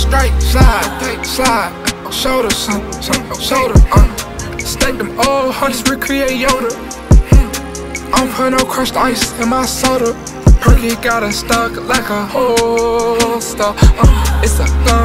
straight, slide, take, slide. Shoulder, son, shoulder, uh. Stack them old hunts, recreate Yoda. I'm hmm. putting no crushed ice in my soda. Perky got it stuck like a holster. Uh, it's a gun.